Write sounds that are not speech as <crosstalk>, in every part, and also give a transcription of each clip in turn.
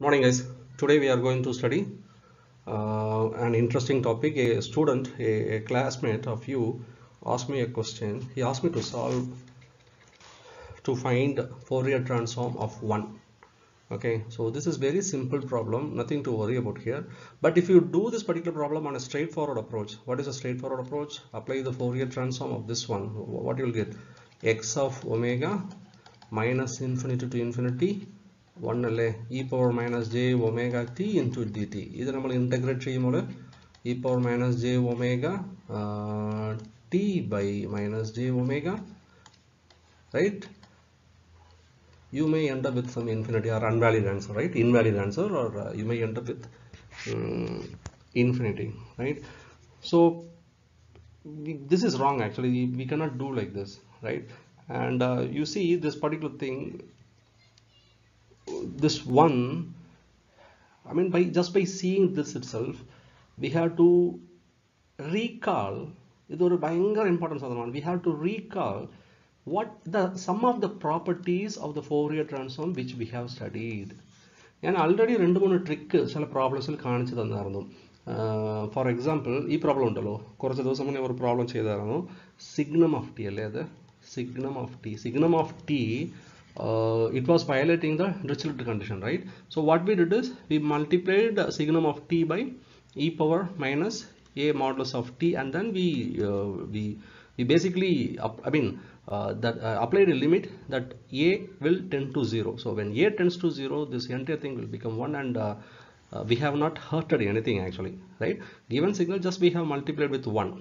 Morning guys. Today we are going to study uh, an interesting topic. A student, a, a classmate of you asked me a question. He asked me to solve to find Fourier transform of 1. Okay, so this is very simple problem, nothing to worry about here. But if you do this particular problem on a straightforward approach, what is a straightforward approach? Apply the Fourier transform of this one. What you will get? x of omega minus infinity to infinity 1 അല്ലേ E power minus J omega T into D T ഇത് നമ്മൾ integrate ചെയ്യുമ്പോൾ E power minus J omega T by minus J omega right you may end up with some infinity or invalid answer right invalid answer or uh, you may end up with um, infinity right so we, this is wrong actually we, we cannot do like this right and uh, you see this particular thing this one i mean by just by seeing this itself we have to recall ഇതൊരു ഭയങ്കര importance സാധനമാണ് we have to recall what the some of the properties of the Fourier transform which we have studied ഞാൻ already രണ്ട് മൂന്ന് trick ചില പ്രോബ്ലംസിൽ കാണിച്ചു തന്നായിരുന്നു for example ഈ പ്രോബ്ലം ഉണ്ടല്ലോ കുറച്ച് ദിവസം മുന്നേ ഒരു പ്രോബ്ലം ചെയ്തായിരുന്നു സിഗ്നം ഓഫ് ടി അല്ലേ അത് signum of T signum of T it was violating the Dirichlet condition right so what we did is we multiplied signum of t by e power minus a modulus of t and then we uh, we we basically i mean uh, that uh, applied a limit that a will tend to 0 so when a tends to 0 this entire thing will become 1 and uh, uh, we have not hurted anything actually right given signal just we have multiplied with 1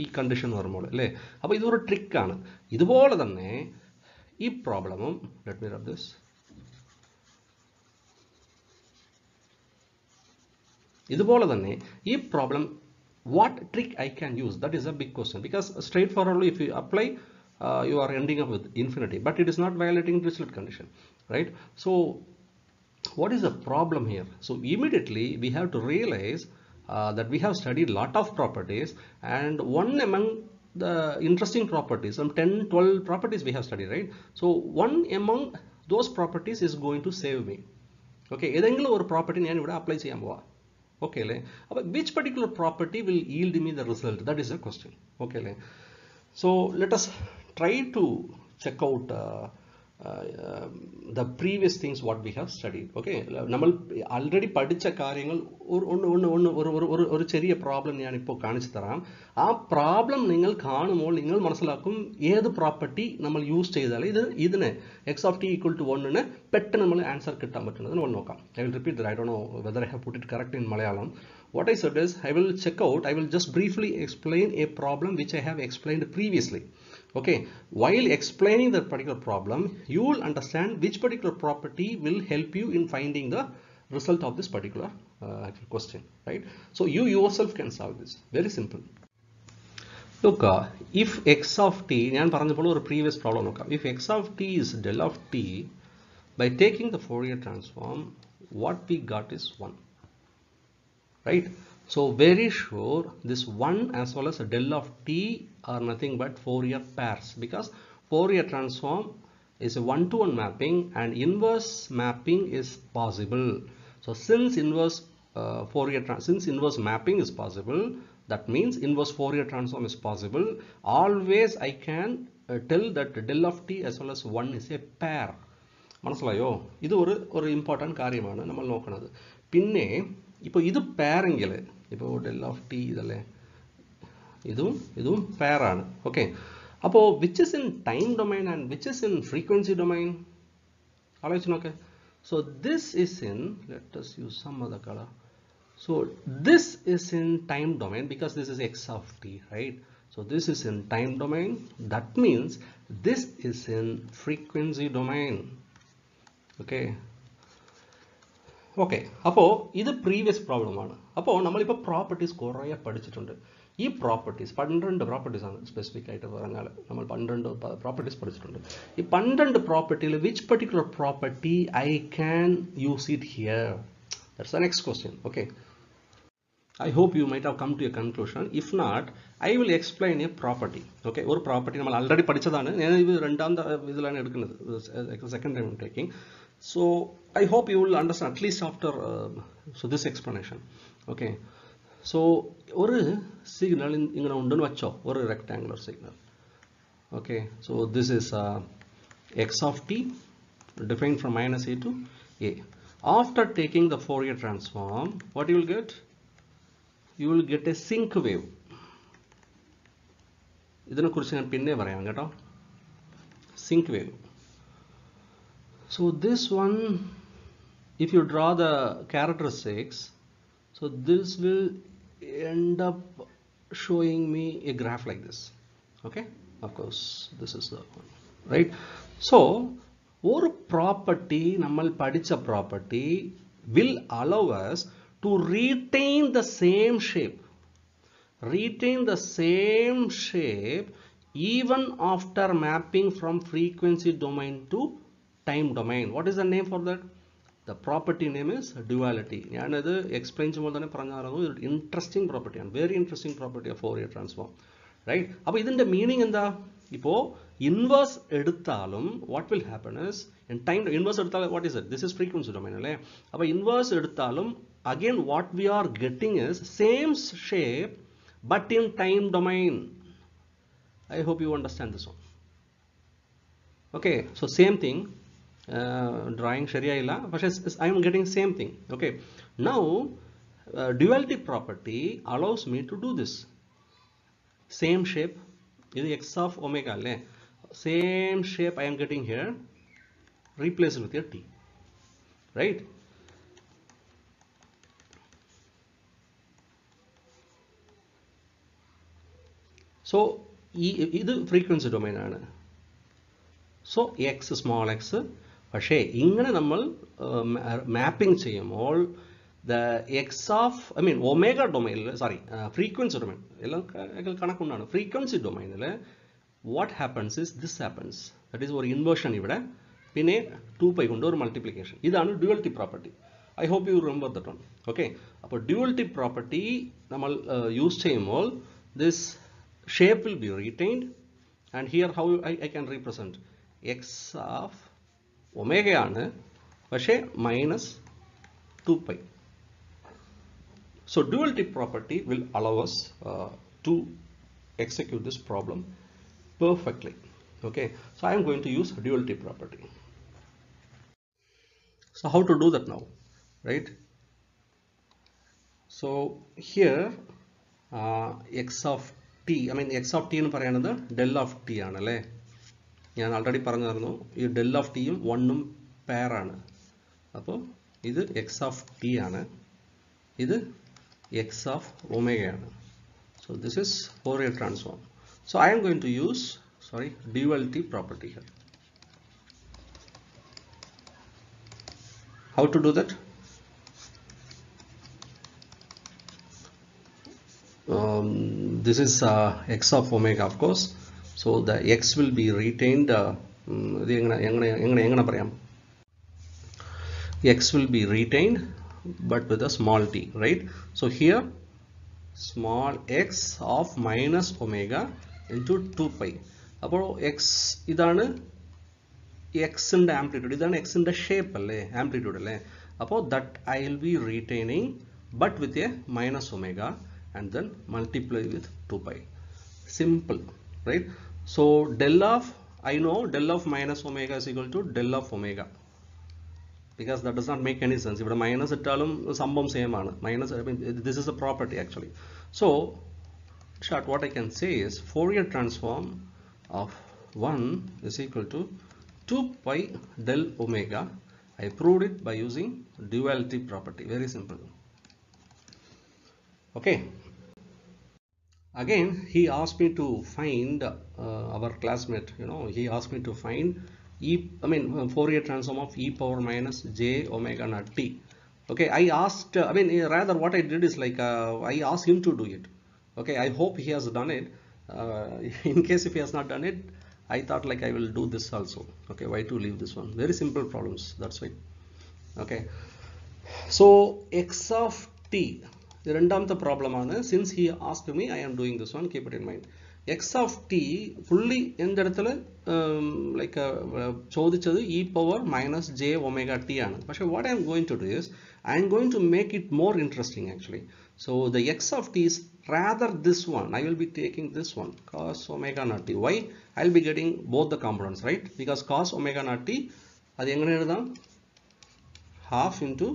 ഈ condition വരുമ്പോൾ അല്ലേ അപ്പോൾ ഇതൊരു ട്രിക്കാണ് ഇതുപോലെ തന്നെ ഈ പ്രോബ്ലമും let me rub this ഇതുപോലെ തന്നെ ഈ problem what trick I can use that is a big question because straightforwardly if you apply uh, you are ending up with infinity but it is not violating Dirichlet condition right so what is the problem here so immediately we have to realize uh, that we have studied lot of properties and one among the interesting properties some 10 12 properties we have studied right so one among those properties is going to save me okay ഏതെങ്കിലും ഒരു property ഞാൻ ഇവിടെ apply ചെയ്യാൻ പോവാം okay അല്ലേ അപ്പോൾ which particular property will yield me the result that is A question okay അല്ലേ so let us try to check out the previous things what we have studied okay നമ്മൾ already പഠിച്ച കാര്യങ്ങൾ ഒന്ന് ഒന്ന് ഒന്ന് ഒരു ഒരു ഒരു ചെറിയ പ്രോബ്ലം ഞാനിപ്പോൾ കാണിച്ചു തരാം ആ പ്രോബ്ലം നിങ്ങൾ കാണുമ്പോൾ നിങ്ങൾ മനസ്സിലാക്കും ഏത് പ്രോപ്പർട്ടി നമ്മൾ യൂസ് ചെയ്താൽ ഇത് ഇതിന് x of t equal to വണ്ണിന് പെട്ടെന്ന് നമ്മൾ ആൻസർ കിട്ടാൻ പറ്റുന്നത് നമ്മൾ നോക്കാം I will repeat I Dr know whether I have put it correct in Malayalam what I said is I will check out I will just briefly explain a problem which I have explained previously okay while explaining that particular problem you will understand which particular property will help you in finding the result of this particular uh, question right so you yourself can solve this very simple look uh, if x of t ഞാൻ പറഞ്ഞപ്പോൾ ഒരു previous problem നോക്കാം if x of t is del of t by taking the Fourier transform what we got is 1 right so very sure this 1 as well as del of t are nothing but Fourier pairs because Fourier transform is a one-to-one -one mapping and inverse mapping is possible so since inverse uh, Fourier since inverse mapping is possible that means inverse Fourier transform is possible always I can uh, tell that del of t as well as 1 is a pair മനസ്സിലായോ ഇത് ഒരു ഒരു important കാര്യമാണ് നമ്മൾ നോക്കുന്നത് പിന്നെ ഇപ്പോൾ ഇത് പെയറെങ്കിൽ ഇപ്പോൾ ഡെൽ ഓഫ് ടി ഇതല്ലേ ഇതും ഇതും പെയറാണ് ഓക്കെ അപ്പോൾ which is in time domain and which is in frequency domain ആലോചിച്ച് നോക്കെ so this is in let's use some other colour so this is in time domain because this is X of T right So this is in time domain. That means this is in frequency domain. Okay. Okay അപ്പോൾ ഇത് previous പ്രോബ്ലമാണ് അപ്പോൾ നമ്മളിപ്പോൾ properties കുറേ പഠിച്ചിട്ടുണ്ട് ഈ properties പന്ത്രണ്ട് properties ആണ് സ്പെസിഫിക് ആയിട്ട് പറഞ്ഞാൽ നമ്മൾ പന്ത്രണ്ട് പ്രോപ്പർട്ടീസ് പഠിച്ചിട്ടുണ്ട് ഈ പന്ത്രണ്ട് പ്രോപ്പർട്ടിയിൽ which particular property I can use it here that's the next question okay I hope you might have come to a conclusion. If not, I will explain a property. Okay, ഒരു property നമ്മൾ already പഠിച്ചതാണ് ഞാൻ ഇത് രണ്ടാമത്തെ ഇതിലാണ് എടുക്കുന്നത് second time taking So I hope you will understand at least after uh, so this explanation. Okay. So one signal இங்க நான் watch, or a rectangular signal. Okay. So this is uh, x of t defined from minus a to a. After taking the Fourier transform, what you will get? You will get a sinc wave. ഇതിനെ കുറിച്ച് ഞാൻ പിന്നെ പറയാം കേട്ടോ so this one if you draw the characteristics so this will end up showing me a graph like this okay of course this is the one right so ஒரு property நம்ம படிச்ச property will allow us to retain the same shape retain the same shape even after mapping from frequency domain to time domain what is the name for that the property name is duality ഞാനത് explain ചെയ്യുമ്പോൾ തന്നെ പറഞ്ഞായിരുന്നു ഒരു interesting പ്രോപ്പർട്ടിയാണ് very interesting property of Fourier transform right അപ്പോൾ ഇതിൻ്റെ meaning എന്താ ഇപ്പോൾ ഇൻവേഴ്സ് എടുത്താലും what will happen is in time inverse എടുത്താൽ what is it this is frequency domain അല്ലേ അപ്പോൾ ഇൻവേഴ്സ് എടുത്താലും again what we are getting is same shape but in time domain I hope you understand this one. Okay, so same thing. Uh, drawing Sharia illa, but I am getting same thing. Okay, now uh, duality property allows me to do this. Same shape, is x of omega. Le. Same shape I am getting here, replace it with your t. Right? So ഈ ഇത് frequency domain ആണ് so X small X പക്ഷേ ഇങ്ങനെ നമ്മൾ mapping ചെയ്യുമ്പോൾ the x of I mean omega ഡൊമൈനിൽ sorry frequency domain. എല്ലാം കണക്കുണ്ടാണ് ഫ്രീക്വൻസി ഡൊമൈനിൽ what happens is this happens that is ഒരു ഇൻവേർഷൻ ഇവിടെ. പിന്നെ ടു പൈ കൊണ്ട് ഒരു മൾട്ടിപ്ലിക്കേഷൻ ഇതാണ് duality property I hope you remember that one okay അപ്പോൾ ഡ്യുവൽറ്റി പ്രോപ്പർട്ടി നമ്മൾ യൂസ് ചെയ്യുമ്പോൾ this shape will be retained and here how I I can represent x of omega ആണ് പക്ഷേ minus two pi so duality property will allow us uh, to execute this problem perfectly okay so I am going to use duality property so how to do that now right so here uh, x of T I mean X of T എന്ന് പറയുന്നത് del of T ആണ് അല്ലേ ഞാൻ already പറഞ്ഞായിരുന്നു ഈ del of ടിയും വണ്ണും പെയറാണ് അപ്പോൾ ഇത് എക്സ് ഓഫ് ടി ആണ് ഇത് X of ഒമേഗയാണ് so this is Fourier transform so I am going to use sorry ഡ്യുവൽറ്റി property here how to do that um, this is uh, x of omega of course so the x will be retained uh, ഇത് എങ്ങനെ എങ്ങനെ എങ്ങനെ എങ്ങനെ പറയാം x will be retained but with a small t right so here small x of minus omega into 2 pi അപ്പോൾ x ഇതാണ് എക്സിൻ്റെ amplitude ഇതാണ് എക്സിൻ്റെ ഷേപ്പ് അല്ലേ ആംപ്ലിറ്റ്യൂഡ് അല്ലേ അപ്പോൾ that I will be retaining but with a minus omega and then multiply with 2 pi simple right So del of, I know del of minus omega is equal to del of omega. Because that does not make any sense. If the minus italum, sambam same. Minus, I mean, this is a property actually. So, short, what I can say is Fourier transform of 1 is equal to 2 pi del omega. I proved it by using duality property. Very simple. Okay again he asked me to find uh, our classmate you know he asked me to find e i mean uh, fourier transform of e power minus j omega naught t. Okay i asked i mean uh, rather what i did is like uh, i asked him to do it. Okay i hope he has done it. Uh, <laughs> in case if he has not done it i thought like i will do this also. Okay why to leave this one? Very simple problems that's why. Okay so x of t രണ്ടാമത്തെ problem ആണ് since he ask me I am doing this one keep it in mind X of T fully എൻ്റെ இடத்துல like ചോദിച്ചത് E power minus J omega T ആണ് പക്ഷേ what I am going to do is I am going to make it more interesting actually so the x of t is rather this one i will be taking this one cos omega naught t why i'll be getting both the components right because cos omega naught t അത് എങ്ങനെ എഴുതാം half into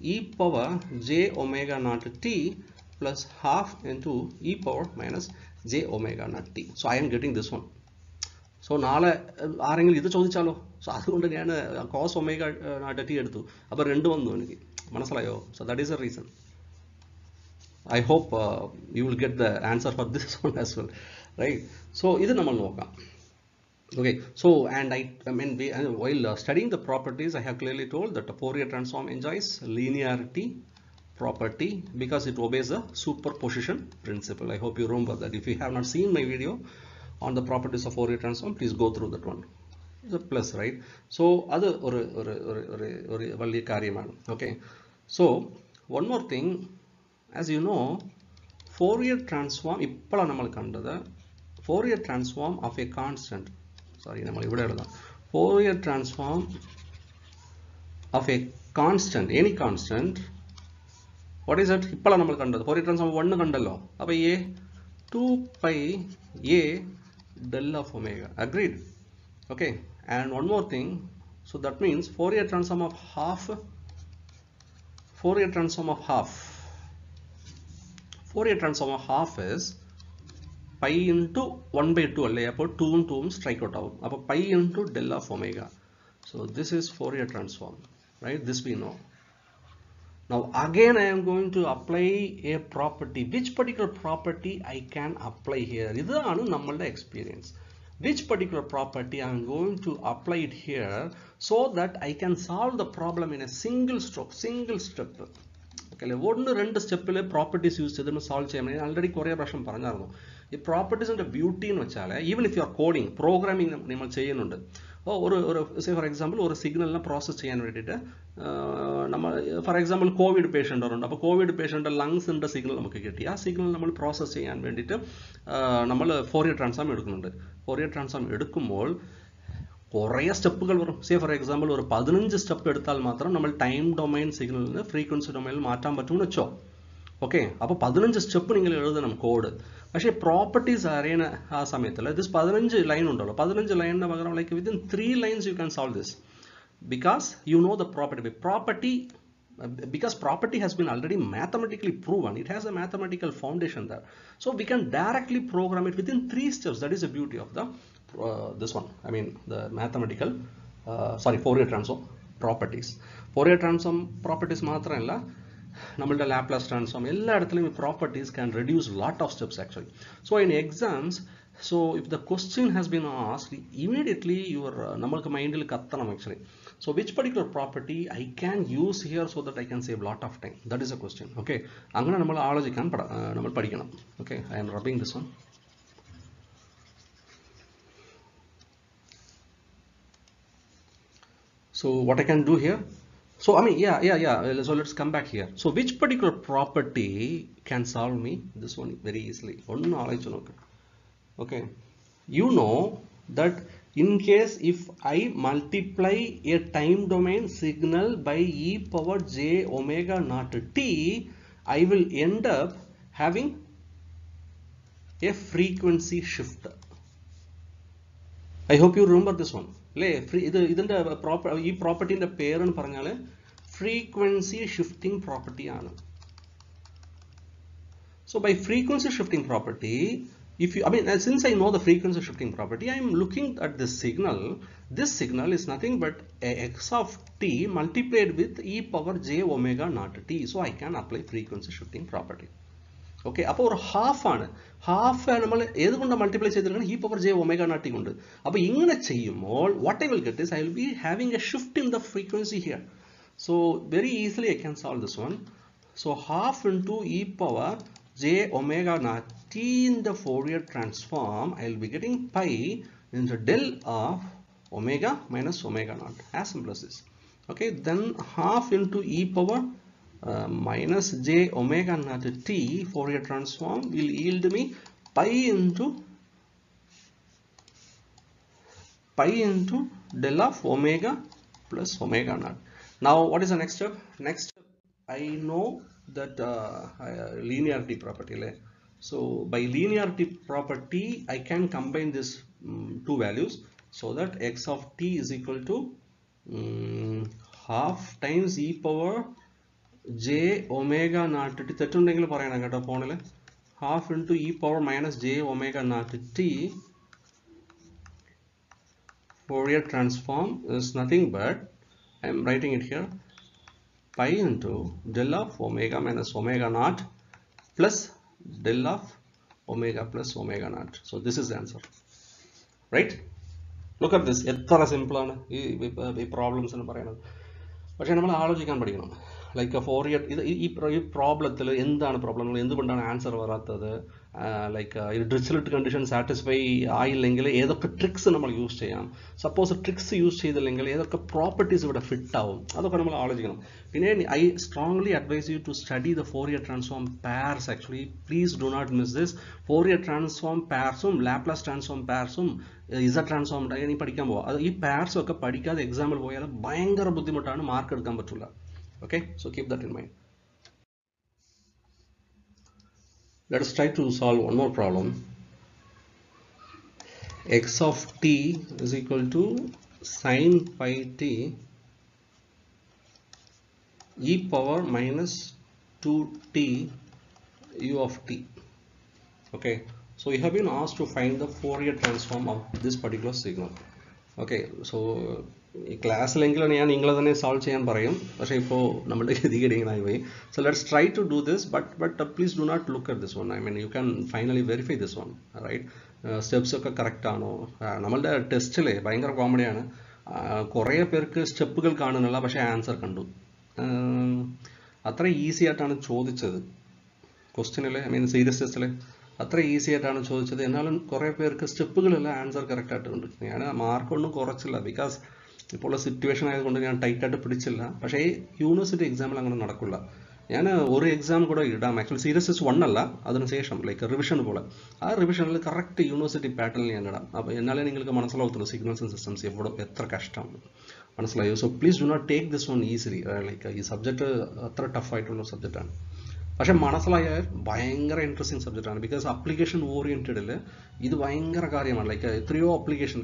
e power j omega naught t plus half into e power minus j omega naught t. So i am getting this one. So നാളെ ആരെങ്കിലും ഇത് ചോദിച്ചാലോ? So അതുകൊണ്ട് ഞാൻ cos omega നാട്ട് ടി എടുത്തു. അപ്പോൾ രണ്ട് വന്നു എനിക്ക്. മനസ്സിലായോ? So that is a reason I hope you will get the answer for this one as well right so ഇത് നമ്മൾ നോക്കാം. okay so and i, I mean we, while uh, studying the properties i have clearly told that the fourier transform enjoys linearity property because it obeys the superposition principle. I hope you remember that. If you have not seen my video on the properties of fourier transform please go through that one. It's a plus right? So other or okay. So one more thing. As you know Fourier transform இப்போலாம் நம்மளுக்கு கண்டது Fourier transform of a constant sorry നമ്മൾ ഇവിടെ എഴുതാം Fourier transform of a constant any constant what is it ഇപ്പോഴാണ് നമ്മൾ കണ്ടത് Fourier transform 1 കണ്ടല്ലോ അപ്പോൾ a 2 pi a del of omega agreed okay and one more thing so that means Fourier transform of half Fourier transform of half Fourier transform of half is pi into one by two അല്ലേ അപ്പോൾ ടൂവും ടൂവും strike out ആവും അപ്പോൾ pi into del of omega so this is four year transform right this we know Now again I am going to apply a property. Which particular property I can apply here? ഇതാണ് നമ്മളുടെ experience. Which particular property I am going to apply it here so that I can solve the problem in a single stroke, single step. Okay അല്ലെ ഒന്ന് രണ്ട് സ്റ്റെപ്പിൽ properties use ചെയ്തിട്ട് solve ചെയ്യാൻ വേണ്ടി already കുറേ പ്രാവശ്യം പറഞ്ഞായിരുന്നു. ഈ പ്രോപ്പർട്ടീസിന്റെ ബ്യൂട്ടി എന്ന് വെച്ചാൽ even if you are coding programming നമ്മൾ ചെയ്യുന്നുണ്ട്. ഓ ഒരു ഒരു സേ ഫോർ എക്സാമ്പിൾ ഒരു സിഗ്നലിനെ പ്രോസസ്സ് ചെയ്യാൻ വേണ്ടിയിട്ട് നമ്മൾ ഫോർ എക്സാമ്പിൾ കോവിഡ് പേഷ്യന്റ് ഉണ്ട് അപ്പോൾ കോവിഡ് പേഷ്യന്റെ ലങ്സിന്റെ സിഗ്നൽ നമുക്ക് കിട്ടി. ആ സിഗ്നൽ നമ്മൾ പ്രോസസ്സ് ചെയ്യാൻ വേണ്ടിയിട്ട് നമ്മൾ ഫോറിയർ ട്രാൻസ്ഫോം എടുക്കുന്നുണ്ട്. ഫോറിയർ ട്രാൻസ്ഫോം എടുക്കുമ്പോൾ കുറേ സ്റ്റെപ്പുകൾ വരും സേ ഫോർ എക്സാമ്പിൾ ഒരു പതിനഞ്ച് സ്റ്റെപ്പ് എടുത്താൽ മാത്രം നമ്മൾ ടൈം ഡൊമൈൻ സിഗ്നലിന് ഫ്രീക്വൻസി ഡൊമൈനിൽ മാറ്റാൻ പറ്റുമെന്ന് വെച്ചോ ഓക്കെ അപ്പോൾ പതിനഞ്ച് സ്റ്റെപ്പ് നിങ്ങൾ എഴുതണം കോഡ് പക്ഷേ പ്രോപ്പർട്ടീസ് അറിയണ ആ സമയത്തിൽ ദിസ് പതിനഞ്ച് ലൈൻ ഉണ്ടല്ലോ പതിനഞ്ച് ലൈനിന് പകരം like within three lines you can solve this because you know the property property because property has been already mathematically proven it has a mathematical foundation there so we can directly program it within three steps that is the beauty of the uh, this one i mean the mathematical uh, sorry fourier transform properties fourier transform properties മാത്രമല്ല നമ്മളുടെ Laplace transform എല്ലായിടത്തിലും ഈ properties can reduce lot of steps actually so in exams so if the question has been ആസ്ഡ് immediately your നമ്മൾക്ക് മൈൻഡിൽ കത്തണം actually so which particular property I can use here so that I can save lot of time that is a question okay അങ്ങനെ നമ്മൾ ആലോചിക്കാൻ നമ്മൾ പഠിക്കണം okay I am rubbing this one so what I can do here? So I mean yeah yeah yeah. So let's come back here. So which particular property can solve me? This one very easily. okay. You know that in case if I multiply a time domain signal by e power j omega naught t I will end up having a frequency shift. I hope you remember this one. അല്ലേ ഇത് ഇതിന്റെ ഈ പ്രോപ്പർട്ടീന്റെ പേരെന്ന് പറഞ്ഞാൽ frequency shifting property ആണ് so by frequency shifting property if you i mean since i know the frequency shifting property i am looking at this signal this signal is nothing but a x of t multiplied with e power j omega naught t so i can apply frequency shifting property okay അപ്പോൾ ഒരു half ആണ് half നമ്മൾ ഏതുകൊണ്ട് multiply ചെയ്തിരിക്കുന്നത് E power J omega നാട്ടി കൊണ്ട് അപ്പോൾ ഇങ്ങനെ ചെയ്യുമ്പോൾ what I will get is I will be having A shift in the frequency here so very easily I can solve this one so half in to E power j omega naught t in the Fourier transform, I will be getting pi into del of omega minus omega naught, as simple as this. Okay, then half into e power uh, minus j omega naught t Fourier transform will yield me pi into pi into del of omega plus omega naught. Now what is the next step? Next step i know that uh, uh, linearity property so by linearity property I can combine these um, two values so that x of t is equal to um, half times e power j omega naught t തെറ്റുണ്ടെങ്കിൽ പറയണം കേട്ടോ ഫോണിൽ half into e power minus j omega naught t Fourier transform is nothing but I am writing it here pi into del of omega minus omega naught plus del of omega plus omega naught. So this is the answer. Right? Look at this. എത്ര simple ആണ് ഈ ഈ problems എന്ന് പറയുന്നത് പക്ഷേ നമ്മൾ ആലോചിക്കാൻ പഠിക്കണം ലൈക്ക് ഫോർ ഇയർ ഇത് ഈ ഈ പ്രോബ്ലത്തിൽ എന്താണ് പ്രോബ്ലങ്ങൾ എന്തുകൊണ്ടാണ് ആൻസർ വരാത്തത് ലൈക്ക് ഈ ഡ്രിച്ചിലിട്ട് കണ്ടീഷൻ സാറ്റിസ്ഫൈ ആയില്ലെങ്കിൽ ഏതൊക്കെ ട്രിക്സ് നമ്മൾ യൂസ് ചെയ്യാം സപ്പോസ് ട്രിക്സ് യൂസ് ചെയ്തില്ലെങ്കിൽ ഏതൊക്കെ പ്രോപ്പർട്ടീസ് ഇവിടെ ഫിറ്റ് ആവും അതൊക്കെ നമ്മൾ ആലോചിക്കണം പിന്നെ I strongly advise you to study the Fourier transform pairs actually please do not miss this Fourier transform പാർസും Laplace transform പാർസും ഇസ ട്രാൻസ്ഫോം ഇനി പഠിക്കാൻ പോവാം അത് ഈ പാർസും ഒക്കെ പഠിക്കാതെ എക്സാമ്പിൾ പോയാൽ ഭയങ്കര ബുദ്ധിമുട്ടാണ് മാർക്ക് എടുക്കാൻ പറ്റില്ല okay so keep that in mind. Let us try to solve one more problem. X of t is equal to sine pi t e power minus 2t u of t. Okay so you have been asked to find the Fourier transform of this particular signal. Okay so ഈ ക്ലാസ്സിലെങ്കിലും ഞാൻ നിങ്ങളെ തന്നെ solve ചെയ്യാൻ പറയും. പക്ഷേ ഇപ്പോൾ നമ്മുടെ ഗതി ഇങ്ങനെ പോയി so let's try to do this but but please do not look at this one I mean you can finally verify this one right steps ഒക്കെ കറക്റ്റ് ആണോ? നമ്മളുടെ ടെസ്റ്റിലെ ഭയങ്കര കോമഡിയാണ് കുറേ പേർക്ക് സ്റ്റെപ്പുകൾ കാണുന്നില്ല പക്ഷേ ആൻസർ കണ്ടു. അത്ര ഈസി ആയിട്ടാണ് ചോദിച്ചത്. ക്വസ്റ്റ്യനിൽ ഐ മീൻ സീരിയസ് ടെസ്റ്റിൽ അത്ര ഈസി ആയിട്ടാണ് ചോദിച്ചത്. എന്നാലും കുറേ പേർക്ക് സ്റ്റെപ്പുകളെല്ലാം ആൻസർ കറക്റ്റ് ആയിട്ടുണ്ട്. ഞാൻ മാർക്കൊന്നും കുറച്ചില്ല ബിക്കോസ് ഇപ്പോൾ സിറ്റുവേഷൻ ആയതുകൊണ്ട് ഞാൻ ടൈറ്റായിട്ട് പിടിച്ചില്ല. പക്ഷേ ഈ യൂണിവേഴ്സിറ്റി എക്സാമിൽ അങ്ങനെ നടക്കില്ല. ഞാൻ ഒരു എക്സാം കൂടെ ഇടാം. ആക്ച്വലി സീരിയസ് എസ് വൺ അല്ല അതിനുശേഷം ലൈക്ക് റിവിഷൻ പോലെ. ആ റിവിഷനിൽ കറക്റ്റ് യൂണിവേഴ്സിറ്റി പാറ്റേണിൽ ഞാൻ ഇടാം. അപ്പോൾ എന്നാലേ നിങ്ങൾക്ക് മനസ്സിലാവത്തുള്ളൂ സിഗ്നൽസ് ആൻഡ് സിസ്റ്റംസ് എവിടെ എത്ര കഷ്ടമാണ് മനസ്സിലായോ? So please do not take this one easily like ഈ സബ്ജക്റ്റ് അത്ര ടഫ് ആയിട്ടുള്ള സബ്ജക്റ്റാണ് പക്ഷെ മനസ്സിലായാൽ ഭയങ്കര ഇൻട്രസ്റ്റിംഗ് സബ്ജക്റ്റ് ആണ്. ബിക്കോസ് അപ്ലിക്കേഷൻ ഓറിയന്റഡിൽ ഇത് ഭയങ്കര കാര്യമാണ്. ലൈക്ക് എത്രയോ അപ്ലിക്കേഷൻ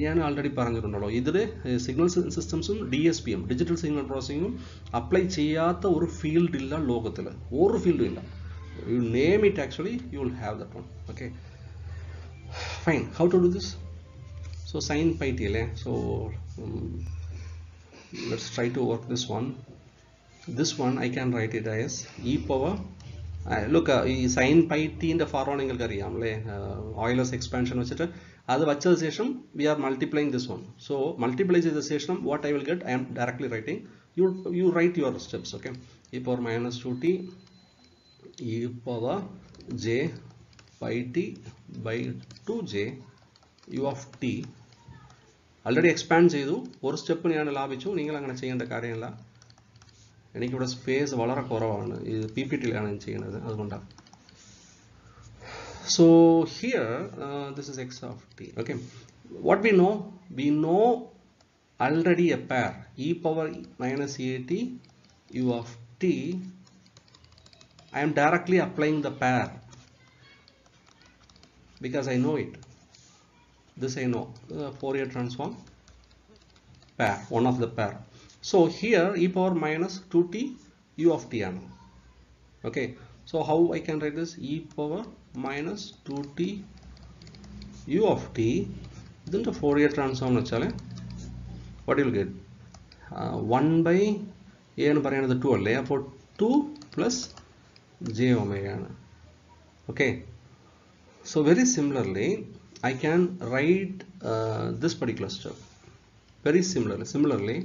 ഞാൻ ആൾറെഡി പറഞ്ഞിട്ടുണ്ടല്ലോ. ഇതിൽ സിഗ്നൽ സിസ്റ്റംസും ഡി എസ് പിയും ഡിജിറ്റൽ സിഗ്നൽ പ്രോസസ്സിങ്ങും അപ്ലൈ ചെയ്യാത്ത ഒരു ഫീൽഡ് ഇല്ല ലോകത്തിൽ ഒരു ഫീൽഡും ഇല്ല. You name it actually you will have that one okay fine how to do this so sine pi t അല്ലേ so let's try to work this one this one I can write it as e power look ഈ sine pi ടീൻ്റെ Faron നിങ്ങൾക്ക് അറിയാം അല്ലേ ഓയിലസ് expansion വെച്ചിട്ട് അത് വച്ചത് ശേഷം V R multiplying this one so multiply ചെയ്ത ശേഷം what I will get I am directly writing U U write your steps okay ഈ power minus two T E power j pi T by two J U of T already expand ചെയ്തു ഒരു step ഞാൻ ലാഭിച്ചു നിങ്ങൾ അങ്ങനെ ചെയ്യേണ്ട കാര്യമില്ല എനിക്കിവിടെ space വളരെ കുറവാണ് ഇത് പി പി ടിയിലാണ് ഞാൻ ചെയ്യുന്നത് അതുകൊണ്ടാണ് so here this is X of T okay what we know we know already a pair e power minus at u of t I am directly applying the pair because I know it this I know uh, Fourier transform pair one of the pair so here e power minus 2t u of t ആണ് okay so how I can write this e power minus 2t u of t ഇതിൻ്റെ Fourier transform എന്ന് വെച്ചാൽ what you'll get one by A എന്ന് പറയുന്നത് two അല്ലേ അപ്പോൾ two plus J ഒമേഗയാണ് okay so very similarly I can write uh, this particular step very similarly similarly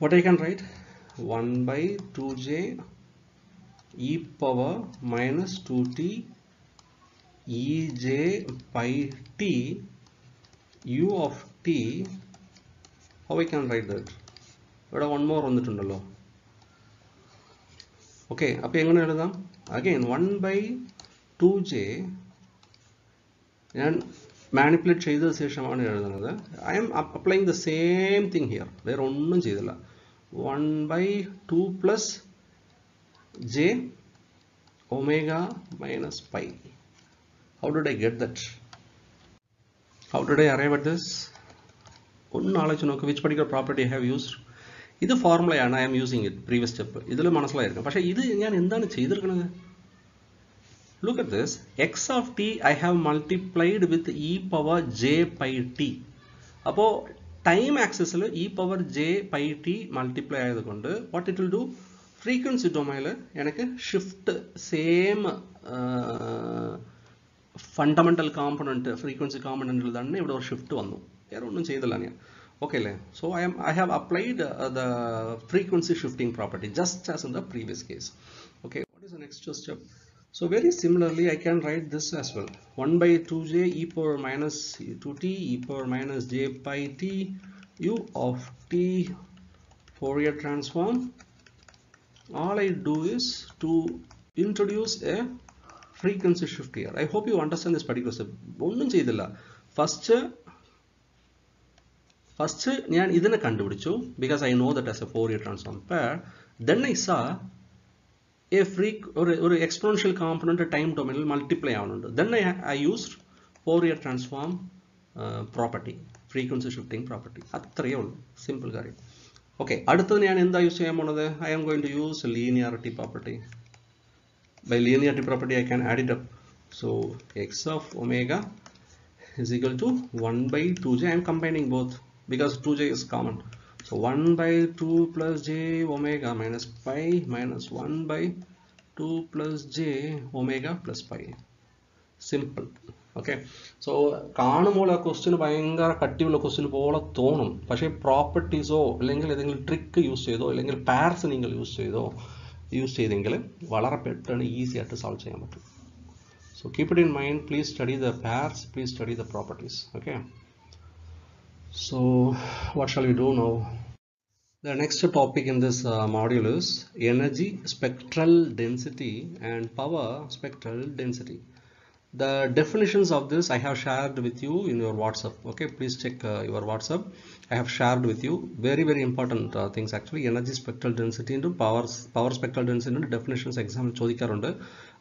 what I can write 1 by 2j e power minus 2t ej pi t u of t how I can write that ഇവിടെ one more വന്നിട്ടുണ്ടല്ലോ okay അപ്പോൾ എങ്ങനെ എഴുതാം again one by two J ഞാൻ manipulate ചെയ്ത ശേഷമാണ് എഴുതുന്നത് I M applying the same thing here വേറെ ഒന്നും ചെയ്തില്ല one by two plus j omega minus pi how did I get that how did I arrive at this ഒന്ന് ആലോചിച്ച് നോക്ക് which particular property I have used ഇത് ഫോർമുലയാണ് I am using it previous step ഇതിൽ മനസ്സിലായിരിക്കും പക്ഷേ ഇത് ഞാൻ എന്താണ് ചെയ്തിരിക്കുന്നത് look at this x of t I have multiplied with e power j pi t അപ്പോൾ ടൈം ആക്സിസിൽ e power j pi t multiply ആയതുകൊണ്ട് what it will do frequency ഡൊമൈനിൽ എനിക്ക് shift same fundamental component frequency കോമ്പണന്റിൽ തന്നെ ഇവിടെ ഒരു shift വന്നു. വേറെ ഒന്നും ചെയ്തില്ല ഞാൻ. Okay so i am i have applied uh, the frequency shifting property just as in the previous case. Okay what is the next step? So very similarly, I can write this as well. 1 by 2j e power minus 2t e power minus j pi t u of t Fourier transform. All I do is to introduce a frequency shift here. I hope you understand this particular step. ഒന്നും ചെയ്തില്ല first first ഞാൻ ഇതിനെ കണ്ടുപിടിച്ചു because I know that as A four year transform then I സാ A free ഒരു ഒരു exponential component time ഡൊമൈനിൽ multiply ആവുന്നുണ്ട് then I I used for year transform property frequency shifting property അത്രയേ ഉള്ളൂ സിമ്പിൾ കാര്യം ഓക്കെ അടുത്തത് ഞാൻ എന്താ യൂസ് ചെയ്യാൻ പോണത് I am going to use linearity property by linearity property I can add it up so X of omega is equal to 1 by 2j I am combining both because 2j is common So 1 by 2 plus j omega minus pi minus 1 by 2 plus j omega plus pi. Simple okay so കാണുമ്പോൾ ആ question ഭയങ്കര കട്ടിയുള്ള question പോലെ തോന്നും. പക്ഷേ പ്രോപ്പർട്ടീസോ അല്ലെങ്കിൽ ഏതെങ്കിലും trick use ചെയ്തോ അല്ലെങ്കിൽ പാർസ് നിങ്ങൾ യൂസ് ചെയ്തോ യൂസ് ചെയ്തെങ്കിൽ വളരെ പെട്ടെന്ന് ഈസി ആയിട്ട് സോൾവ് ചെയ്യാൻ പറ്റും. So keep it in mind, please study the pairs, please study the properties, okay? So what shall we do now? The next topic in this uh, module is energy spectral density and power spectral density. The definitions of this I have shared with you in your WhatsApp, okay? Please check uh, your WhatsApp. I have shared with you very very important uh, things actually energy spectral density into power power spectral density into definitions exam ചോദിക്കാറുണ്ട്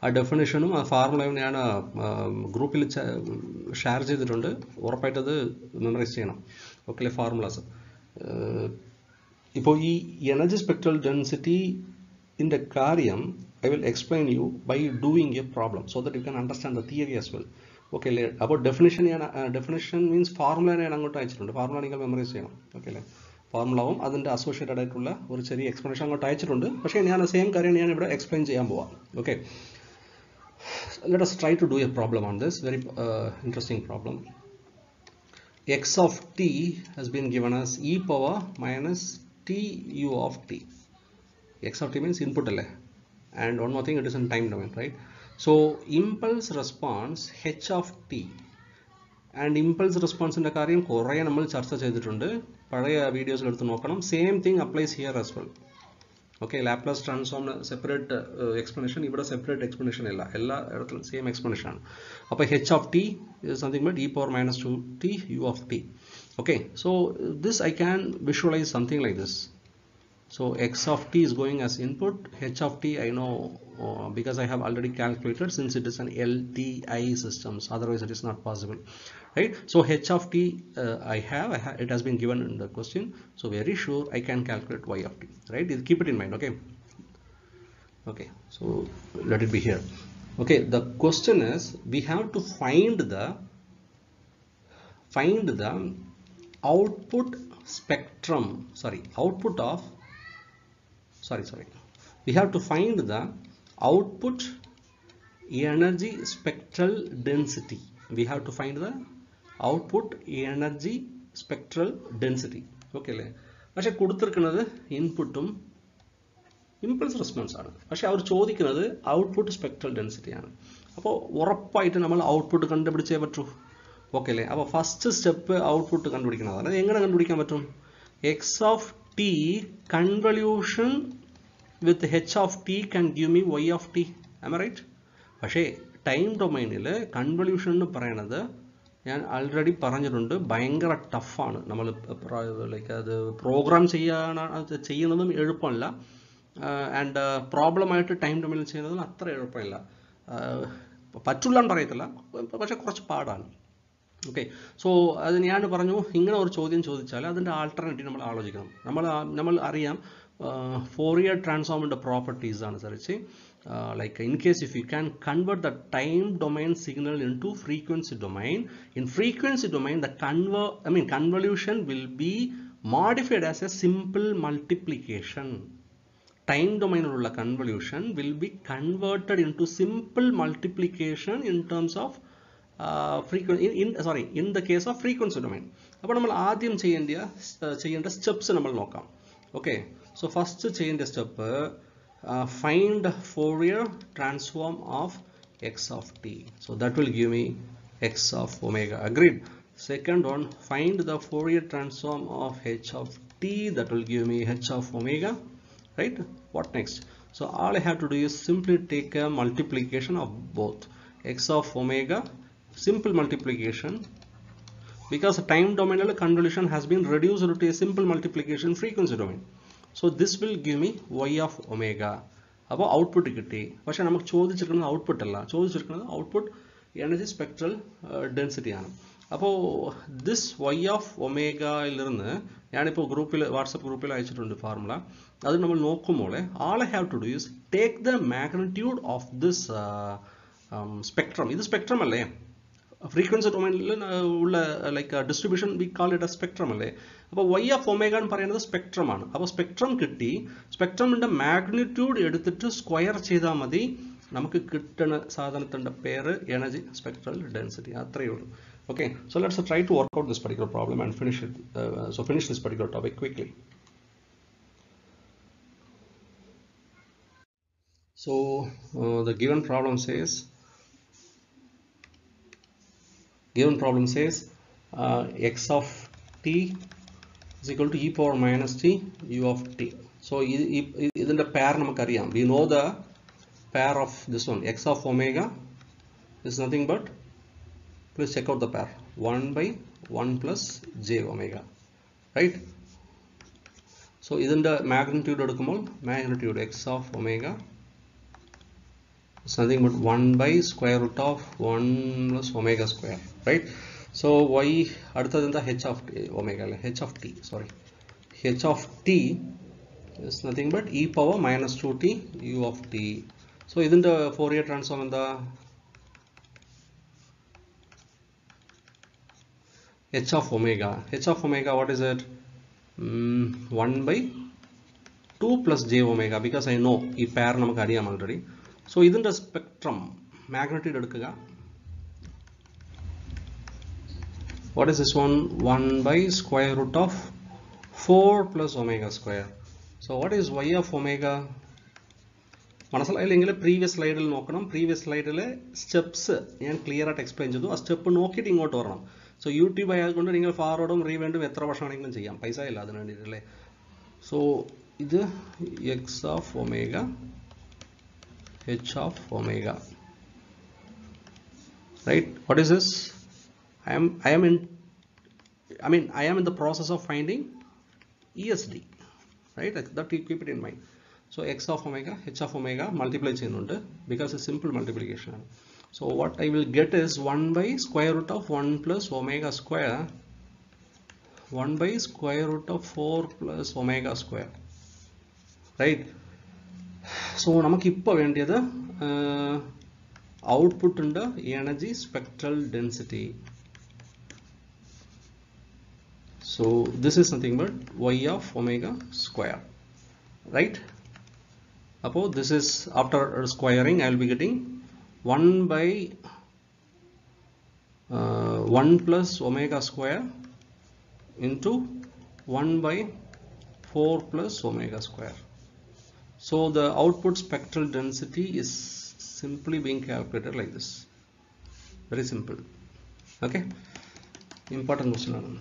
ആ ഡെഫിനേഷനും ആ ഫോർമുലയും ഞാൻ ഗ്രൂപ്പിൽ share ചെയ്തിട്ടുണ്ട് ഉറപ്പായിട്ട് അത് memorise ചെയ്യണം ഓക്കെ ഫാർമുലാസ് ഇപ്പോൾ ഈ എനർജി സ്പെക്ട്രൽ ഡെൻസിറ്റിന്റെ കാര്യം I will explain you by doing a problem so that you can understand the theory as well okay അല്ലേ അപ്പോൾ ഡെഫിനേഷൻ ഞാൻ ഡെഫിനേഷൻ മീൻസ് ഫോർമുല ഞാൻ അങ്ങോട്ട് അയച്ചിട്ടുണ്ട്. ഫോർമുല നിങ്ങൾ മെമ്മറൈസ് ചെയ്യണം. ഓക്കെ അല്ലേ ഫോർമുലാവും അതിന്റെ അസോസിയേറ്റഡ് ആയിട്ടുള്ള ഒരു ചെറിയ എക്സ്പ്ലനേഷൻ അങ്ങോട്ട് അയച്ചിട്ടുണ്ട്. പക്ഷേ ഞാൻ സെയിം കാര്യം ഞാൻ ഇവിടെ എക്സ്പ്ലെയിൻ ചെയ്യാൻ പോവാം. Okay let us try to do a problem on this. Very interesting problem x of t has been given as e power minus t u of t x of t means input alle and one more thing it is in time domain right so impulse response h of t and impulse റെസ്പോൺസിന്റെ കാര്യം കുറേ നമ്മൾ ചർച്ച ചെയ്തിട്ടുണ്ട് പഴയ വീഡിയോസിൽ എടുത്ത് നോക്കണം same thing applies here as well okay Laplace ട്രാൻസ്ഫോമിന് separate explanation ഇവിടെ സെപ്പറേറ്റ് എക്സ്പ്ലനേഷൻ ഇല്ല എല്ലാ ഇടത്തിലും സെയിം എക്സ്പ്ലനേഷൻ ആണ് അപ്പോൾ H of T is something but e power minus two T U of T okay so this I can visualise something like this so x of t is going as input h of t i know uh, because i have already calculated since it is an lti systems otherwise it is not possible right? So h of t uh, i have I ha it has been given in the question. So very sure i can calculate y of t. Right? Keep it in mind okay? Okay. So let it be here. Okay the question is we have to find the find the output spectrum sorry output of sorry sorry. We have to find the output energy spectral density. We have to find the output energy spectral density okay അല്ലേ? പക്ഷെ കൊടുത്തിരിക്കുന്നത് ഇൻപുട്ടും impulse response ആണ്. പക്ഷെ അവർ ചോദിക്കുന്നത് output spectral density ആണ്. അപ്പോൾ ഉറപ്പായിട്ട് നമ്മൾ ഔട്ട്പുട്ട് കണ്ടുപിടിച്ചേ പറ്റൂ. ഓക്കെ അല്ലേ? അപ്പോൾ ഫസ്റ്റ് സ്റ്റെപ്പ് ഔട്ട്പുട്ട് കണ്ടുപിടിക്കുന്നതാണ് എങ്ങനെ കണ്ടുപിടിക്കാൻ പറ്റും? X of t convolution with h of t can give me y of t am right പക്ഷേ ടൈം ഡൊമൈനിൽ കൺവല്യൂഷൻ എന്ന് പറയുന്നത് ഞാൻ ആൾറെഡി പറഞ്ഞിട്ടുണ്ട് ഭയങ്കര ടഫാണ് നമ്മൾ ലൈക്ക് അത് പ്രോഗ്രാം ചെയ്യാൻ അത് ചെയ്യുന്നതും എളുപ്പമല്ല. ആൻഡ് പ്രോബ്ലമായിട്ട് ടൈം ഡൊമൈനിൽ ചെയ്യുന്നതും അത്ര എളുപ്പമില്ല. പറ്റുള്ള പറയത്തില്ല. പക്ഷേ കുറച്ച് പാടാണ്. ഓക്കെ സോ അത് ഞാൻ പറഞ്ഞു ഇങ്ങനെ ഒരു ചോദ്യം ചോദിച്ചാൽ അതിന്റെ ആൾട്ടർനേറ്റീവ് നമ്മൾ ആലോചിക്കണം. നമ്മൾ നമ്മൾ അറിയാം ഫോറിയർ ട്രാൻസ്ഫോമിന്റെ പ്രോപ്പർട്ടീസ് അനുസരിച്ച് like in case if you can convert the time domain signal in to frequency domain in frequency domain the Kunwar I mean convolution will be modified as A simple multiplication time domain convolution will be converted into simple multiplication in terms of uh, frequency in, in sorry in the case of frequency domain അപ്പോൾ നമ്മൾ ആദ്യം ചെയ്യേണ്ട ചെയ്യേണ്ട steps നമ്മൾ നോക്കാം okay so first ചെയ്യേണ്ട step uh, find Fourier transform of x of t. So that will give me x of omega. Agreed. Second one, find the Fourier transform of h of t. That will give me h of omega. Right. What next? So all I have to do is simply take a multiplication of both x of omega, simple multiplication because time domain convolution has been reduced to a simple multiplication frequency domain. So this will give me y of omega. അപ്പോൾ output കിട്ടി. പക്ഷെ നമുക്ക് ചോദിച്ചിരിക്കുന്നത് output അല്ല. ചോദിച്ചിരിക്കുന്നത് output energy spectral density ആണ്. അപ്പോൾ ദിസ് വൈ ഓഫ് ഒമേഗയിലിരുന്ന് ഞാനിപ്പോൾ ഗ്രൂപ്പിൽ വാട്സപ്പ് ഗ്രൂപ്പിൽ അയച്ചിട്ടുണ്ട് ഫോർമുല അത് നമ്മൾ നോക്കുമ്പോൾ all have to do use take the magnitude of this spectrum ഇത് സ്പെക്ട്രം അല്ലേ? ഫ്രീക്വൻസി ഡൊമൈനിൽ ഉള്ള like distribution we call it a spectrum അല്ലേ? അപ്പോൾ വൈ ഓഫ് ഒമേഗ എന്ന് പറയുന്നത് സ്പെക്ട്രം ആണ്. അപ്പോൾ സ്പെക്ട്രം കിട്ടി. സ്പെക്ട്രമിന്റെ മാഗ്നിറ്റ്യൂഡ് എടുത്തിട്ട് സ്ക്വയർ ചെയ്താൽ മതി. നമുക്ക് കിട്ടുന്ന സാധനത്തിന്റെ പേര് എനർജി സ്പെക്ട്രൽ ഡെൻസിറ്റി അത്രയേ ഉള്ളൂ. Okay? So let's try to work out this particular problem and finish it uh, so finish this particular topic quickly. So uh, problem says given problem says uh, x of t is equal to e power minus t u of t so ഇതിന്റെ pair നമുക്കറിയാം we know the pair of this one x of omega is nothing but please check out the pair 1 by 1 plus j omega right so ഇതിൻ്റെ magnitude എടുക്കുമ്പോൾ magnitude X of omega is nothing but 1 by square root of 1 plus omega square right so y അടുത്തത് എന്താ h of t, omega അല്ലേ h of t sorry h of t is nothing but e power minus 2t u of t so ഇതിൻ്റെ Fourier transform എന്താ h of omega h of omega what is it mm, 1 by 2 plus j omega because I know ഈ pair നമുക്ക് അറിയാം already so ഇതിൻ്റെ spectrum magnitude എടുക്കുക what is this one 1 by square root of 4 plus omega square so what is y of omega മനസ്സിലായില്ലെങ്കിൽ previous സ്ലൈഡിൽ നോക്കണം previous സ്ലൈഡിലെ steps ഞാൻ ക്ലിയർ ആയിട്ട് എക്സ്പ്ലെയിൻ ചെയ്തു ആ സ്റ്റെപ്പ് നോക്കിയിട്ട് ഇങ്ങോട്ട് വരണം സോ യൂട്യൂബ് ആയതുകൊണ്ട് നിങ്ങൾ ഫാർവേഡും റീവെൻഡും എത്ര വർഷമാണെങ്കിലും ചെയ്യാം പൈസ ഇല്ല അതിന് വേണ്ടിയിട്ടല്ലേ സോ ഇത് x of omega h of omega right what is this I am I am in I mean I am in the process of finding ESD right that, that you keep it in mind so x of omega h of omega multiply ചെയ്യുന്നുണ്ട് because it's simple multiplication so what I will get is 1 by square root of 1 plus omega square 1 by square root of 4 plus omega square right so നമുക്ക് ഇപ്പോൾ വേണ്ടിയത് output ഉണ്ട് energy spectral density so this is nothing but y of omega square right? Suppose this is after squaring I will be getting 1 by uh, 1 plus omega square into 1 by 4 plus omega square. So the output spectral density is simply being calculated like this. Very simple. Okay? Important question